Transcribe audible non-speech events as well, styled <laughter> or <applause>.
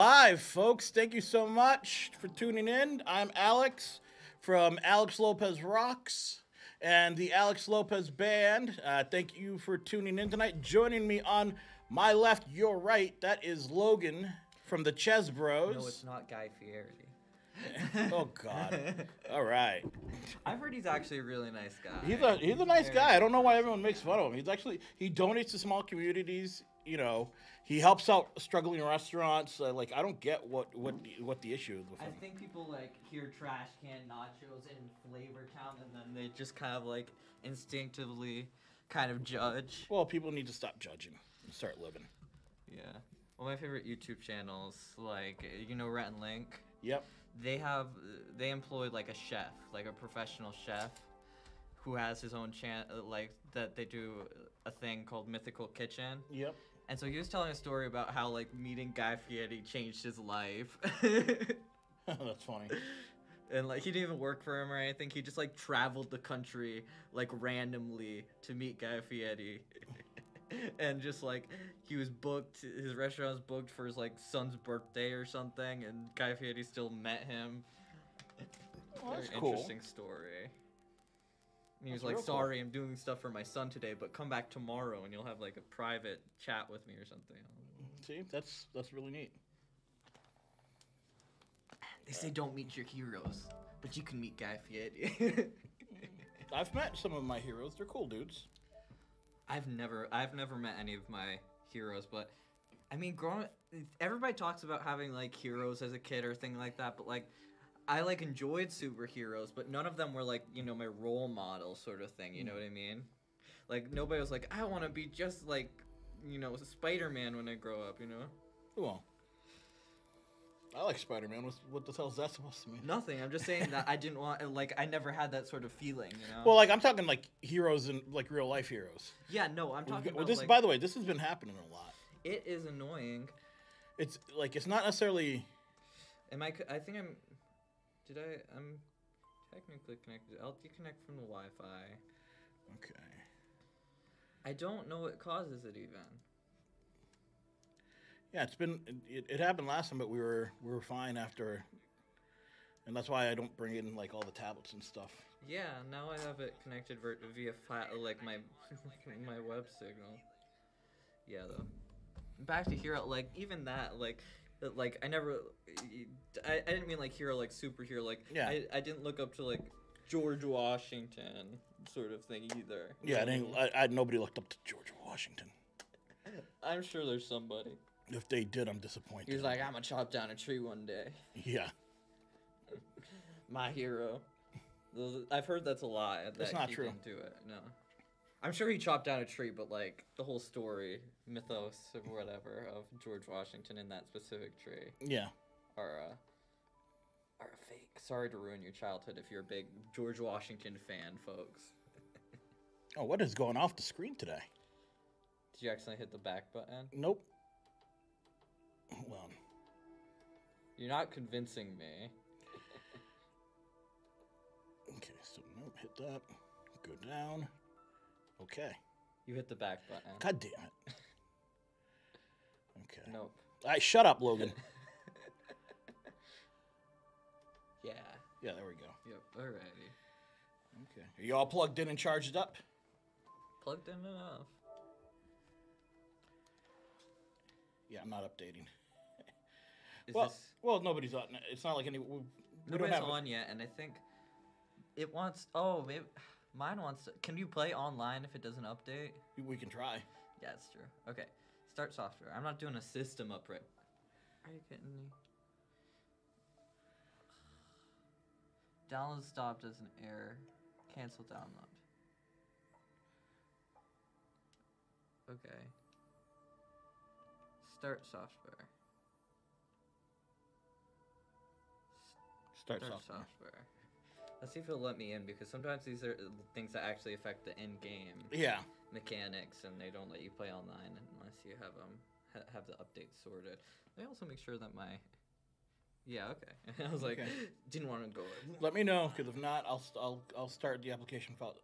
Live, folks. Thank you so much for tuning in. I'm Alex from Alex Lopez Rocks and the Alex Lopez Band. Uh, thank you for tuning in tonight. Joining me on my left, your right, that is Logan from the ChezBros. No, it's not Guy Fieri. <laughs> oh God! <laughs> All right, I've heard he's actually a really nice guy. he's a he's a nice guy. I don't know why everyone makes fun of him. He's actually he donates to small communities. You know, he helps out struggling restaurants. Uh, like I don't get what what the, what the issue is with I him. think people like hear trash can nachos in Flavor Town and then they just kind of like instinctively kind of judge. Well, people need to stop judging and start living. Yeah. Well, my favorite YouTube channels, like you know, Rhett and Link, Yep. they have they employ like a chef, like a professional chef, who has his own chan like that they do a thing called Mythical Kitchen. Yep. And so he was telling a story about how like meeting Guy Fieri changed his life. <laughs> <laughs> That's funny. and like he didn't even work for him or anything. He just like traveled the country like randomly to meet Guy Fieri. <laughs> and just like he was booked his restaurant was booked for his like son's birthday or something and Guy Fieri still met him. Well, that's Very cool. interesting story. And he was That's like, real cool. "Sorry, I'm doing stuff for my son today, but come back tomorrow and you'll have like a private chat with me or something." See, that's that's really neat. They say don't meet your heroes, but you can meet Guy Fieri. <laughs> I've met some of my heroes. They're cool dudes. I've never, I've never met any of my heroes, but I mean, growing, everybody talks about having like heroes as a kid or thing like that, but like, I like enjoyed superheroes, but none of them were like you know my role model sort of thing. You know mm. what I mean? Like nobody was like, I want to be just like, you know, Spider Man when I grow up. You know? Well, I like Spider Man. What, what the hell is that supposed to mean? Nothing. I'm just saying that I <laughs> didn't want like I never had that sort of feeling. You know? Well, like I'm talking like heroes and like real life heroes. yeah, no, I'm talking well, about this, like, by the way, this has been happening a lot. it is annoying. It's like it's not necessarily. Am I? I think I'm. Did I? I'm technically connected. I'll deconnect from the Wi-Fi. Okay. I don't know what causes it even. Yeah, it's been it, it happened last time, but we were we were fine after, and that's why I don't bring in like all the tablets and stuff. Yeah, now I have it connected ver- via fi- like my <laughs> my web signal. Yeah, though. Back to here, like even that, like, Uh, like I never, I, I didn't mean like hero, like superhero, like Yeah. I, I didn't look up to like George Washington sort of thing either. Yeah, I know what I didn't. I, I nobody looked up to George Washington. I'm sure there's somebody. If they did, I'm disappointed. He was like, I'm gonna chop down a tree one day. yeah, <laughs> My hero. I've heard that's a lie. That That's not he true. Didn't do it. No. I'm sure he chopped down a tree, but like the whole story, mythos or whatever of George Washington and that specific tree yeah. are uh, are a fake. Sorry to ruin your childhood if you're a big George Washington fan, folks. <laughs> Oh, what is going off the screen today? Did you accidentally hit the back button? Nope. On. You're not convincing me. Okay, so nope, hit that. Go down. Okay. You hit the back button. God damn it. <laughs> Okay. Nope. All right, shut up, Logan. <laughs> Yeah. yeah, there we go. Yep. Alrighty. Okay. Are you all plugged in and charged up? Plugged in enough. Yeah, I'm not updating. Is well, this? well, nobody's on. It's not like any. We, we don't Nobody's have. on yet, and I think it wants. Oh, maybe mine wants. To, can you play online if it doesn't update? We can try. Yeah, it's true. Okay, start software. I'm not doing a system upgrade. Are you kidding me? Download stopped as an error. Cancel download. Okay. Start software. Start, Start software. software. Let's see if it'll let me in because sometimes these are things that actually affect the end game Yeah. mechanics, and they don't let you play online unless you have um ha- have the updates sorted. They also make sure that my yeah okay. <laughs> I was like Okay. didn't want to go. Let me know because if not, I'll st- I'll I'll start the application file,